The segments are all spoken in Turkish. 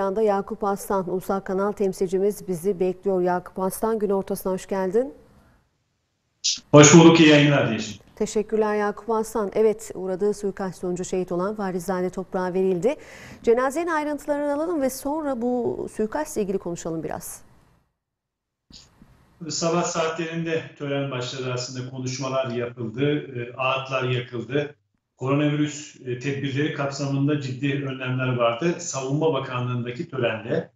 Ekranda Yakup Aslan, Ulusal Kanal temsilcimiz bizi bekliyor. Yakup Aslan, gün ortasına hoş geldin. Hoş bulduk, iyi yayınlar diyelim. Teşekkürler Yakup Aslan. Evet, uğradığı suikast sonucu şehit olan Farizade toprağa verildi. Cenazenin ayrıntılarını alalım ve sonra bu suikastla ilgili konuşalım biraz. Sabah saatlerinde tören başladı aslında konuşmalar yapıldı, ağıtlar yakıldı. Koronavirüs tedbirleri kapsamında ciddi önlemler vardı. Savunma Bakanlığı'ndaki törende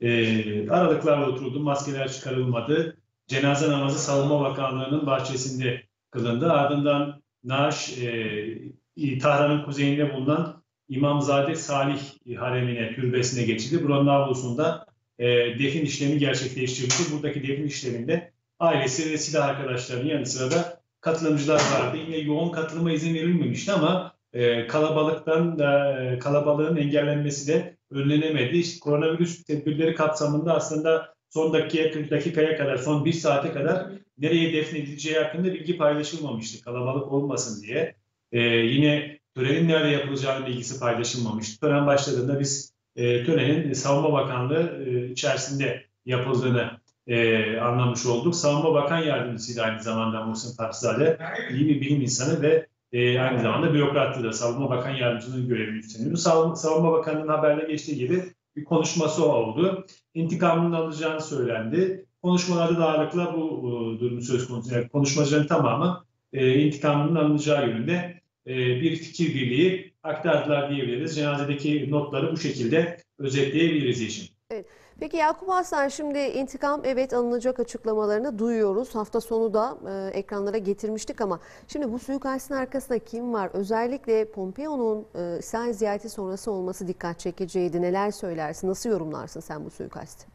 e, aralıklarla oturuldu, maskeler çıkarılmadı. Cenaze namazı Savunma Bakanlığı'nın bahçesinde kılındı. Ardından Naş, e, Tahran'ın kuzeyinde bulunan İmamzade Salih haremine, türbesine geçildi. Buranın avlusunda e, defin işlemi gerçekleştirildi. Buradaki defin işleminde ailesi ve silah arkadaşlarının yanı sıra da katılımcılar vardı. Yine yoğun katılıma izin verilmemişti ama e, kalabalıktan da e, kalabalığın engellenmesi de önlenemedi. İşte koronavirüs tedbirleri kapsamında aslında son dakikaya, dakikaya kadar, son bir saate kadar nereye defnedileceği hakkında bilgi paylaşılmamıştı. Kalabalık olmasın diye. E, yine törenin nerede yapılacağının bilgisi paylaşılmamıştı. Tören başladığında biz e, törenin Savunma Bakanlığı e, içerisinde yapıldığını e, anlamış olduk. Savunma Bakan Yardımcısıydı aynı zamanda Muhsin Taksizade. iyi bir bilim insanı ve e, aynı zamanda bürokrattı da Savunma Bakan Yardımcılığının görevini üstleniyordu. Savunma, Savunma Bakanı'nın haberle geçtiği gibi bir konuşması oldu. İntikamının alınacağını söylendi. Konuşmalarda da ağırlıkla bu e, durum söz konusu. Yani konuşmacıların tamamı e, intikamının alınacağı yönünde e, bir fikir birliği aktardılar diyebiliriz. Cenazedeki notları bu şekilde özetleyebiliriz Yeşim. Evet. Peki Yakup Aslan şimdi intikam evet alınacak açıklamalarını duyuyoruz. Hafta sonu da e, ekranlara getirmiştik ama şimdi bu suikastin arkasında kim var? Özellikle Pompeo'nun e, İsrail ziyareti sonrası olması dikkat çekiciydi. Neler söylersin? Nasıl yorumlarsın sen bu suikasti?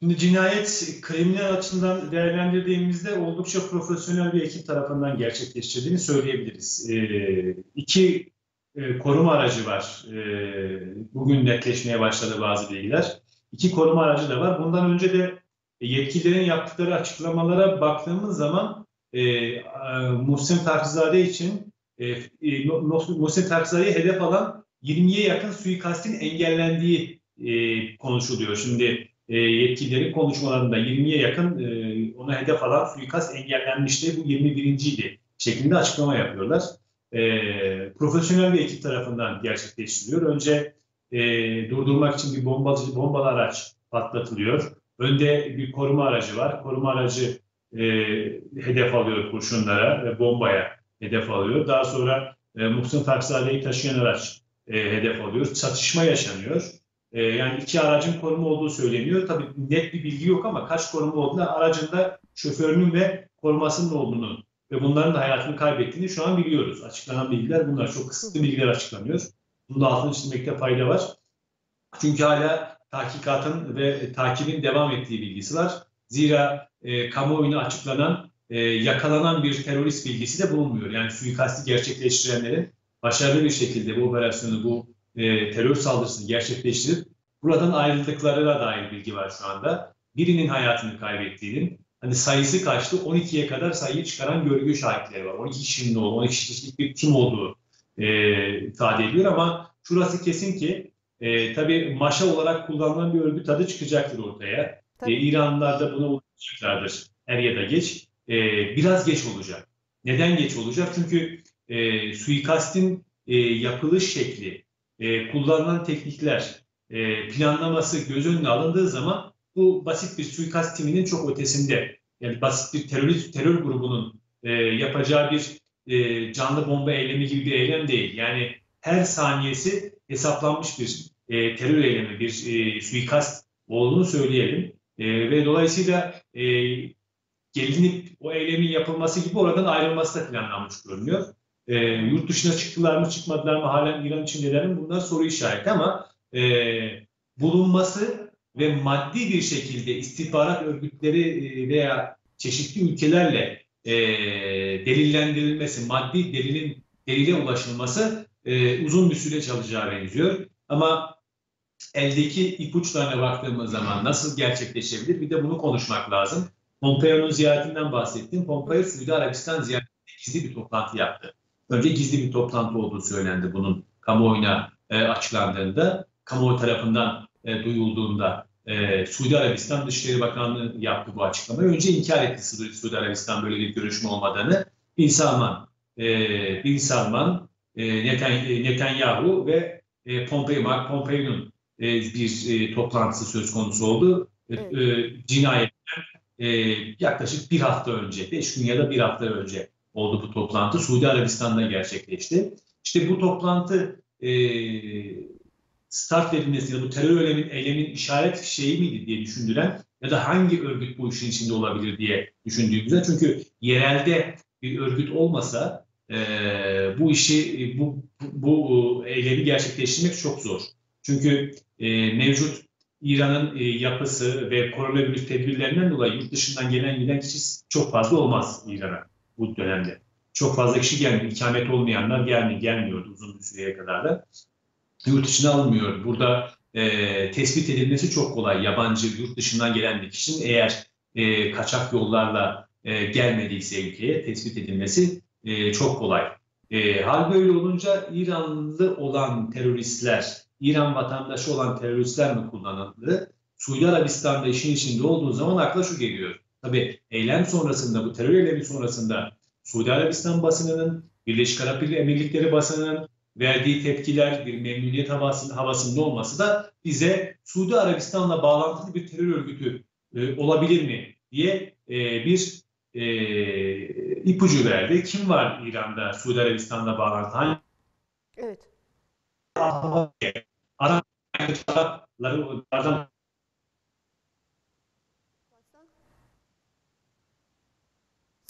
Şimdi cinayet kriminal açısından değerlendirdiğimizde oldukça profesyonel bir ekip tarafından gerçekleştirdiğini söyleyebiliriz. E, iki e, koruma aracı var. E, bugün netleşmeye başladı bazı bilgiler. İki koruma aracı da var. Bundan önce de yetkililerin yaptıkları açıklamalara baktığımız zaman e, e, Muhsin Taksizade için e, e, Muhsin Taksizade'yi hedef alan 20'ye yakın suikastin engellendiği e, konuşuluyor. Şimdi e, yetkililerin konuşmalarında 20'ye yakın ona hedef alan suikast engellenmişti. Bu 21. idi şeklinde açıklama yapıyorlar e, profesyonel bir ekip tarafından gerçekleştiriliyor. Önce e, durdurmak için bir bombacı, bombalı araç patlatılıyor. Önde bir koruma aracı var. Koruma aracı e, hedef alıyor kurşunlara ve bombaya hedef alıyor. Daha sonra e, Muhsin Taksade'yi taşıyan araç e, hedef alıyor. Çatışma yaşanıyor. E, yani iki aracın koruma olduğu söyleniyor. Tabii net bir bilgi yok ama kaç koruma olduğunu aracında şoförünün ve korumasının olduğunu ve bunların da hayatını kaybettiğini şu an biliyoruz. Açıklanan bilgiler bunlar. Çok kısıtlı bilgiler açıklanıyor. Bunu da altını çizmekte fayda var. Çünkü hala tahkikatın ve takibin devam ettiği bilgisi var. Zira e, kamuoyuna açıklanan, e, yakalanan bir terörist bilgisi de bulunmuyor. Yani suikasti gerçekleştirenlerin başarılı bir şekilde bu operasyonu, bu e, terör saldırısını gerçekleştirip buradan ayrıldıklarına dair bilgi var şu anda. Birinin hayatını kaybettiğinin, hani sayısı kaçtı? 12'ye kadar sayıyı çıkaran görgü şahitleri var. 12 kişinin olduğu, 12 kişilik bir tim olduğu e, ifade ediyor ama şurası kesin ki e, tabii maşa olarak kullanılan bir örgüt adı çıkacaktır ortaya. E, İranlılar da buna ulaşacaklardır er ya da geç. E, biraz geç olacak. Neden geç olacak? Çünkü e, suikastin e, yapılış şekli, e, kullanılan teknikler, e, planlaması göz önüne alındığı zaman bu basit bir suikast timinin çok ötesinde. Yani basit bir terörist terör grubunun e, yapacağı bir e, canlı bomba eylemi gibi bir eylem değil. Yani her saniyesi hesaplanmış bir e, terör eylemi, bir e, suikast olduğunu söyleyelim. E, ve dolayısıyla e, gelinip o eylemin yapılması gibi oradan ayrılması da planlanmış görünüyor. E, yurt dışına çıktılar mı çıkmadılar mı halen İran içindeler mi bunlar soru işareti ama e, bulunması ve maddi bir şekilde istihbarat örgütleri e, veya çeşitli ülkelerle e, delillendirilmesi, maddi delilin delile ulaşılması e, uzun bir süre çalacağı benziyor. Ama eldeki ipuçlarına baktığımız zaman nasıl gerçekleşebilir bir de bunu konuşmak lazım. Pompeo'nun ziyaretinden bahsettim. Pompeo Suudi Arabistan ziyaretinde gizli bir toplantı yaptı. Önce gizli bir toplantı olduğu söylendi bunun kamuoyuna e, açıklandığında. kamuoyu tarafından e, duyulduğunda e, Suudi Arabistan Dışişleri Bakanlığı yaptı bu açıklamayı. Önce inkar etti Suudi, Arabistan böyle bir görüşme olmadığını. Bin Salman, e, Bin Salman, e, Neten, Netanyahu ve e, Pompeo, Mark Pompeo'nun e, bir e, toplantısı söz konusu oldu. E, Evet. e, cinayetten e, yaklaşık bir hafta önce, beş gün ya da bir hafta önce oldu bu toplantı. Suudi Arabistan'da gerçekleşti. İşte bu toplantı e, start verilmesi ya da bu terör eylemin, eylemin işaret şeyi miydi diye düşündüren ya da hangi örgüt bu işin içinde olabilir diye düşündüğümüzde çünkü yerelde bir örgüt olmasa e, bu işi bu, bu, eylemi gerçekleştirmek çok zor. Çünkü e, mevcut İran'ın e, yapısı ve koronavirüs tedbirlerinden dolayı yurt dışından gelen giden kişi çok fazla olmaz İran'a bu dönemde. Çok fazla kişi gelmiyor. İkamet olmayanlar gelmiyor, gelmiyordu uzun bir süreye kadar da. Yurt dışına alınmıyor. Burada e, tespit edilmesi çok kolay. Yabancı yurt dışından gelen bir kişinin eğer e, kaçak yollarla e, gelmediyse ülkeye tespit edilmesi e, çok kolay. E, hal böyle olunca İranlı olan teröristler, İran vatandaşı olan teröristler mi kullanıldı? Suudi Arabistan'da işin içinde olduğu zaman akla şu geliyor. Tabii eylem sonrasında, bu terör eylemi sonrasında Suudi Arabistan basınının, Birleşik Arap Emirlikleri basınının verdiği tepkiler, bir memnuniyet havasında, havasında olması da bize Suudi Arabistan'la bağlantılı bir terör örgütü e, olabilir mi diye e, bir e, ipucu verdi. Kim var İran'da Suudi Arabistan'la bağlantılı? Evet. Arap Araplardan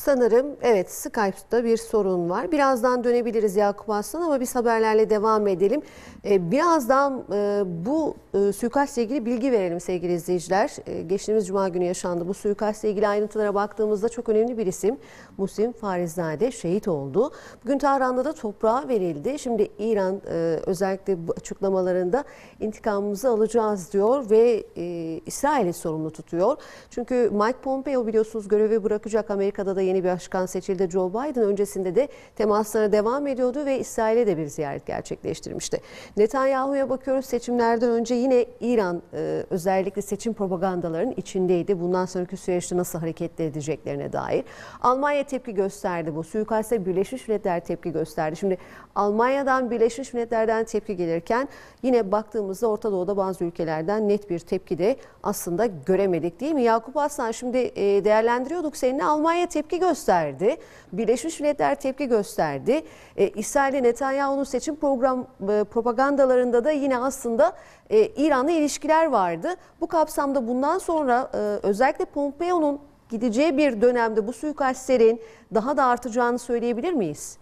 Sanırım evet Skype'da bir sorun var. Birazdan dönebiliriz Yakup Aslan ama biz haberlerle devam edelim. Ee, birazdan e, bu e, suikastla ilgili bilgi verelim sevgili izleyiciler. E, geçtiğimiz Cuma günü yaşandı. Bu suikastla ilgili ayrıntılara baktığımızda çok önemli bir isim. Musim Farizade şehit oldu. Bugün Tahran'da da toprağa verildi. Şimdi İran e, özellikle bu açıklamalarında intikamımızı alacağız diyor ve e, İsrail'i sorumlu tutuyor. Çünkü Mike Pompeo biliyorsunuz görevi bırakacak Amerika'da da yeni bir başkan seçildi Joe Biden. Öncesinde de temaslara devam ediyordu ve İsrail'e de bir ziyaret gerçekleştirmişti. Netanyahu'ya bakıyoruz seçimlerden önce yine İran e, özellikle seçim propagandalarının içindeydi. Bundan sonraki süreçte nasıl hareket edeceklerine dair. Almanya tepki gösterdi bu. Suikaste Birleşmiş Milletler tepki gösterdi. Şimdi Almanya'dan Birleşmiş Milletler'den tepki gelirken yine baktığımızda Orta Doğu'da bazı ülkelerden net bir tepki de aslında göremedik değil mi? Yakup Aslan şimdi e, değerlendiriyorduk seninle Almanya tepki gösterdi. Birleşmiş Milletler tepki gösterdi. E, İsrail'le Netanyahu'nun seçim program e, propagandalarında da yine aslında e, İran'la ilişkiler vardı. Bu kapsamda bundan sonra e, özellikle Pompeo'nun gideceği bir dönemde bu suikastlerin daha da artacağını söyleyebilir miyiz?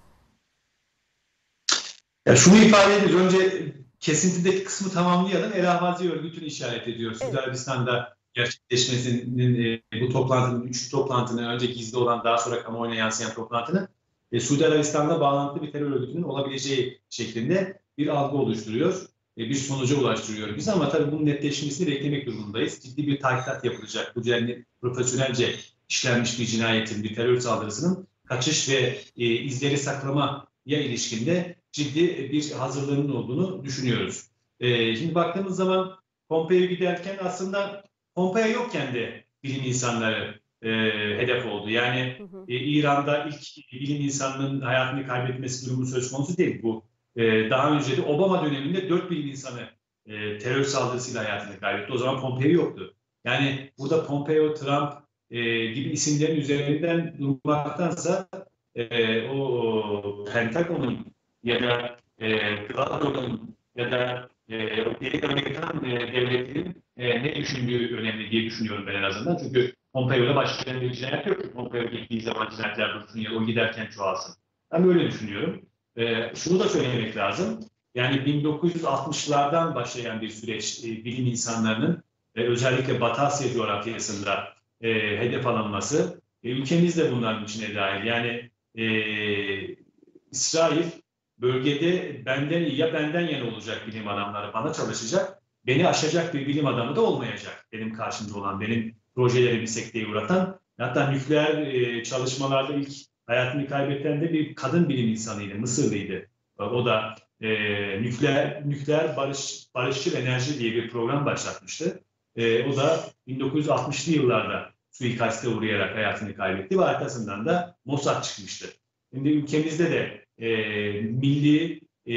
Ya şunu ifade ederiz. Önce kesintideki kısmı tamamlayalım. El Ahvazi örgütünü işaret ediyor. Suudi Evet. Arabistan'da gerçekleşmesinin e, bu toplantının, üçlü toplantının önce gizli olan daha sonra kamuoyuna yansıyan toplantının e, Suudi Arabistan'da bağlantılı bir terör örgütünün olabileceği şeklinde bir algı oluşturuyor. E, bir sonuca ulaştırıyor bizi ama tabii bunun netleşmesini beklemek durumundayız. Ciddi bir tahkikat yapılacak. Bu denli profesyonelce işlenmiş bir cinayetin, bir terör saldırısının kaçış ve e, izleri saklamaya ilişkinde ciddi bir hazırlığının olduğunu düşünüyoruz. E, şimdi baktığımız zaman Pompeo giderken aslında Pompeo yokken de bilim insanları e, hedef oldu. Yani Hı hı. e, İran'da ilk bilim insanının hayatını kaybetmesi durumu söz konusu değil. Bu e, daha önce de Obama döneminde dört bilim insanı e, terör saldırısıyla hayatını kaybetti. O zaman Pompeo yoktu. Yani burada Pompeo, Trump e, gibi isimlerin üzerinden durmaktansa e, o Pentagon'un ya da e, ya da e, Birleşik Amerikan e, devletinin e, ne düşündüğü önemli diye düşünüyorum ben en azından. Çünkü Pompeo'da başlayan bir cinayet yok ki. Pompeo gittiği zaman cinayetler dursun ya o giderken çoğalsın. Ben böyle düşünüyorum. E, şunu da söylemek lazım. Yani 1960'lardan başlayan bir süreç e, bilim insanlarının özellikle Batı Asya coğrafyasında hedef alınması. E, ülkemiz de bunların içine dahil. Yani İsrail bölgede benden ya benden yana olacak bilim adamları bana çalışacak. Beni aşacak bir bilim adamı da olmayacak benim karşımda olan, benim projelerimi sekteye uğratan. Hatta nükleer e, çalışmalarda ilk hayatını kaybeden de bir kadın bilim insanıydı, Mısırlıydı. O da e, nükleer nükleer barış barışçıl enerji diye bir program başlatmıştı. E, o da 1960'lı yıllarda suikaste uğrayarak hayatını kaybetti ve arkasından da Mossad çıkmıştı. Şimdi ülkemizde de e, milli e,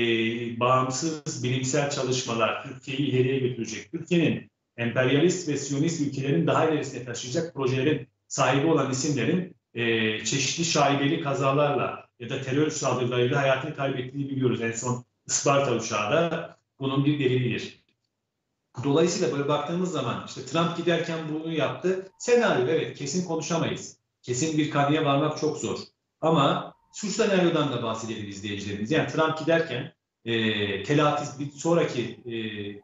bağımsız bilimsel çalışmalar Türkiye'yi ileriye götürecek. Türkiye'nin emperyalist ve siyonist ülkelerin daha ilerisine taşıyacak projelerin sahibi olan isimlerin e, çeşitli şaibeli kazalarla ya da terör saldırılarıyla hayatını kaybettiğini biliyoruz. En son Isparta uçağı da bunun bir delilidir. Dolayısıyla böyle baktığımız zaman işte Trump giderken bunu yaptı. Senaryo evet kesin konuşamayız. Kesin bir kanıya varmak çok zor. Ama şu senaryodan da bahsedelim izleyicilerimiz. Yani Trump giderken e, telafis bir sonraki e,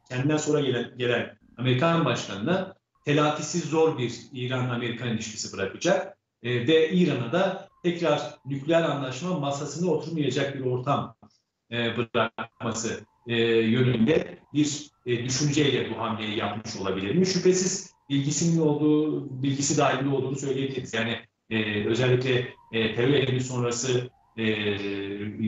kendinden sonra gelen, gelen Amerikan başkanına telafisi zor bir İran-Amerikan ilişkisi bırakacak e, ve İran'a da tekrar nükleer anlaşma masasına oturmayacak bir ortam e, bırakması e, yönünde bir e, düşünceyle bu hamleyi yapmış olabilir mi? Şüphesiz bilgisinin olduğu, bilgisi dahilinde olduğunu söyleyebiliriz. Yani e, özellikle e, terör eylemi sonrası e,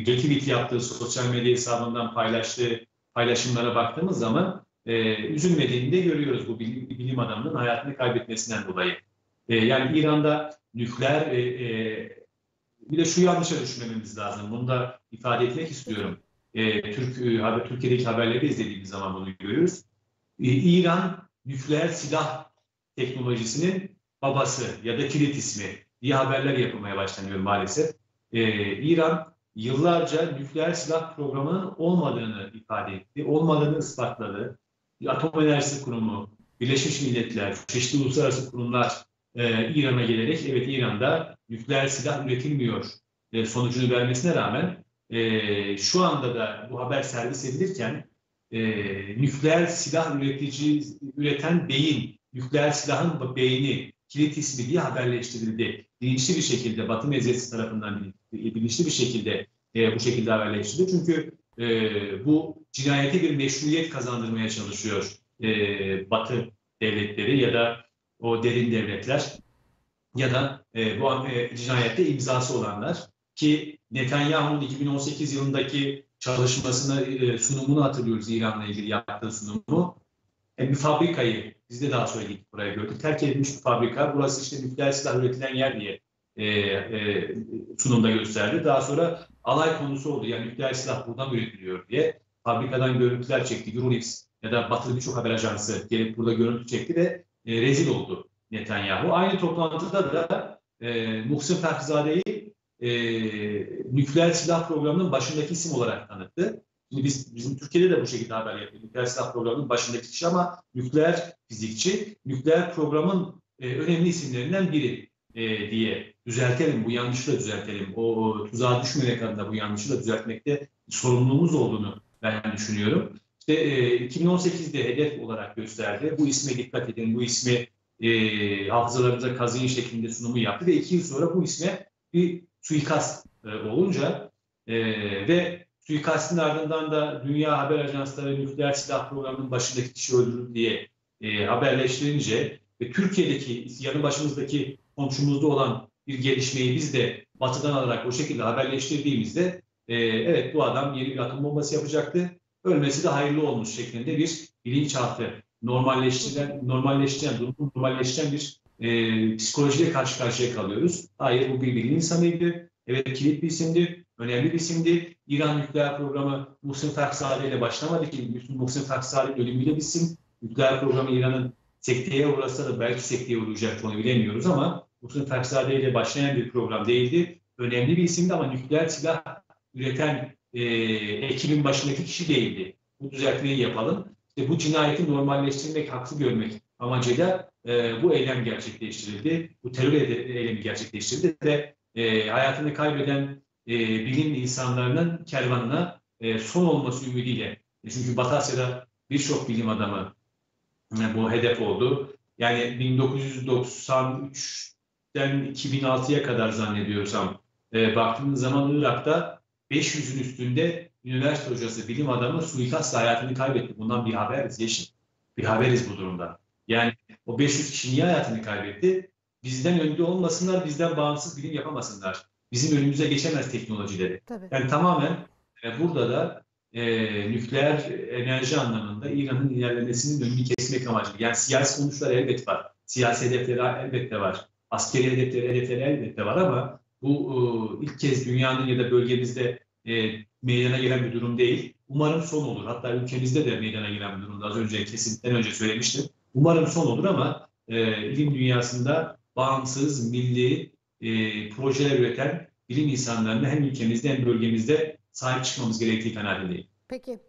retweet yaptığı sosyal medya hesabından paylaştığı paylaşımlara baktığımız zaman e, üzülmediğini de görüyoruz bu bilim, bilim adamının hayatını kaybetmesinden dolayı. E, yani İran'da nükleer e, e, bir de şu yanlışa düşmememiz lazım. Bunu da ifade etmek istiyorum. E, Türk e, haber, Türkiye'deki haberleri izlediğimiz zaman bunu görüyoruz. E, İran nükleer silah teknolojisinin babası ya da kilit ismi diye haberler yapılmaya başlanıyor maalesef. E, İran yıllarca nükleer silah programının olmadığını ifade etti, olmadığını ispatladı. Atom Enerjisi Kurumu, Birleşmiş Milletler, çeşitli uluslararası kurumlar e, İran'a gelerek evet İran'da nükleer silah üretilmiyor e, sonucunu vermesine rağmen e, şu anda da bu haber servis edilirken e, nükleer silah üretici üreten beyin, nükleer silahın beyni, kilit ismi diye haberleştirildi. Bilinçli bir şekilde Batı medyası tarafından bilinçli bir şekilde e, bu şekilde haberleştirildi. Çünkü e, bu cinayete bir meşruiyet kazandırmaya çalışıyor e, Batı devletleri ya da o derin devletler ya da e, bu e, cinayette imzası olanlar ki Netanyahu'nun 2018 yılındaki çalışmasını, e, sunumunu hatırlıyoruz İran'la ilgili yaptığı sunumu. E, bir fabrikayı, biz de daha sonra gittik buraya gördük. Terk edilmiş bir fabrika, burası işte nükleer silah üretilen yer diye e, e, sunumda gösterdi. Daha sonra alay konusu oldu. Yani nükleer silah buradan üretiliyor diye. Fabrikadan görüntüler çekti. Euronics ya da batılı birçok haber ajansı gelip burada görüntü çekti ve e, rezil oldu Netanyahu. Aynı toplantıda da e, Muhsin Fakhrizade'yi e, nükleer silah programının başındaki isim olarak tanıttı. Şimdi biz, bizim Türkiye'de de bu şekilde haber yapıyor. Nükleer silah programının başındaki kişi ama nükleer fizikçi, nükleer programın e, önemli isimlerinden biri e, diye düzeltelim. Bu yanlışı da düzeltelim. O, o tuzağa düşmemek adına bu yanlışı da düzeltmekte sorumluluğumuz olduğunu ben düşünüyorum. İşte e, 2018'de hedef olarak gösterdi. Bu isme dikkat edin, bu ismi e, hafızalarınıza kazıyın şeklinde sunumu yaptı ve iki yıl sonra bu isme bir suikast e, olunca e, ve suikastin ardından da Dünya Haber Ajansları nükleer silah programının başındaki kişi öldürüldü diye e, haberleştirince ve Türkiye'deki yanı başımızdaki komşumuzda olan bir gelişmeyi biz de batıdan alarak o şekilde haberleştirdiğimizde e, evet bu adam yeni bir atom bombası yapacaktı. Ölmesi de hayırlı olmuş şeklinde bir bilinçaltı normalleştiren, normalleştiren, durumu normalleştiren bir e, psikolojiyle karşı karşıya kalıyoruz. Hayır bu bir bilim insanıydı. Evet kilit bir isimdi, önemli bir isimdi. İran nükleer programı Muhsin Fakhrizadeh ile başlamadı ki Muhsin Fakhrizadeh ölümüyle bitsin. Nükleer programı İran'ın sekteye uğrasa da belki sekteye uğrayacak onu bilemiyoruz ama Muhsin Fakhrizadeh ile başlayan bir program değildi. Önemli bir isimdi ama nükleer silah üreten e, ekibin başındaki kişi değildi. Bu düzeltmeyi yapalım. İşte bu cinayeti normalleştirmek, haklı görmek amacıyla e, bu eylem gerçekleştirildi. Bu terör eylemi gerçekleştirildi ve e, hayatını kaybeden e, bilim insanlarının kervanına e, son olması ümidiyle. E, çünkü Batı birçok bilim adamı e, bu hedef oldu. Yani 1993'ten 2006'ya kadar zannediyorsam e, baktığımız zaman Irak'ta 500'ün üstünde üniversite hocası, bilim adamı suikastla hayatını kaybetti. Bundan bir haberiz Yeşim. Bir haberiz bu durumda. Yani o 500 kişi niye hayatını kaybetti? Bizden önde olmasınlar, bizden bağımsız bilim yapamasınlar. Bizim önümüze geçemez teknolojileri. Tabii. Yani tamamen e, burada da e, nükleer enerji anlamında İran'ın ilerlemesinin önünü kesmek amacıyla. Yani siyasi sonuçlar elbet var. Siyasi hedefleri elbette var. Askeri hedefleri, hedefleri elbette var ama bu e, ilk kez dünyanın ya da bölgemizde e, meydana gelen bir durum değil. Umarım son olur. Hatta ülkemizde de meydana gelen bir durumda az önce kesinlikten önce söylemiştim. Umarım son olur ama e, ilim dünyasında bağımsız, milli e, projeler üreten bilim insanlarına hem ülkemizde hem bölgemizde sahip çıkmamız gerektiği kanaatindeyim. Peki.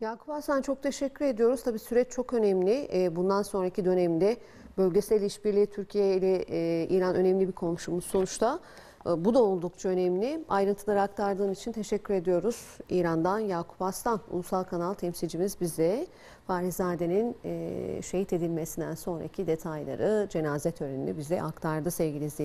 Yakup Aslan çok teşekkür ediyoruz. Tabii süreç çok önemli. Ee, Bundan sonraki dönemde bölgesel işbirliği Türkiye ile e, İran önemli bir komşumuz sonuçta. E, Bu da oldukça önemli. Ayrıntıları aktardığın için teşekkür ediyoruz. İran'dan Yakup Aslan, Ulusal Kanal temsilcimiz bize Fahrizade'nin e, şehit edilmesinden sonraki detayları, cenaze törenini bize aktardı sevgili izleyiciler.